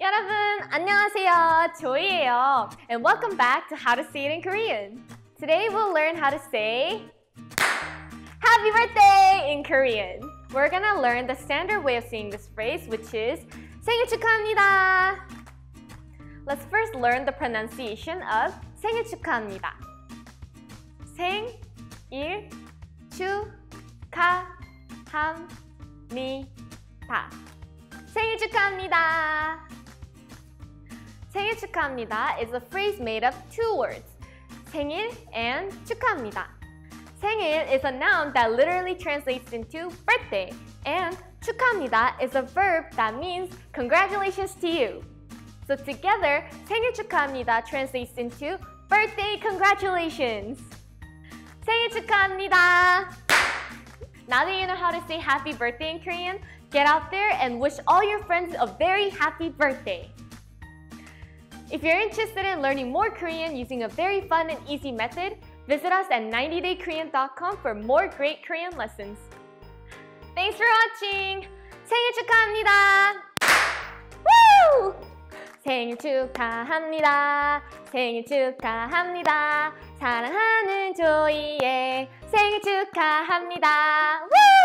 여러분 안녕하세요. 조이예요. And welcome back to How to Say It in Korean. Today we'll learn how to say Happy birthday in Korean. We're gonna learn the standard way of saying this phrase, which is 생일 축하합니다. Let's first learn the pronunciation of 생일 축하합니다. 생일 축하합니다. 생일 축하합니다. 생일 축하합니다 is a phrase made of two words, 생일 and 축하합니다. 생일 is a noun that literally translates into birthday, and 축하합니다 is a verb that means congratulations to you. So together, 생일 축하합니다 translates into birthday congratulations. 생일 축하합니다. Now that you know how to say happy birthday in Korean, get out there and wish all your friends a very happy birthday. If you're interested in learning more Korean using a very fun and easy method, visit us at 90daykorean.com for more great Korean lessons. Thanks for watching! 생일 축하합니다! Woo! 생일 축하합니다. 생일 축하합니다. 사랑하는 조 감사합니다. 우!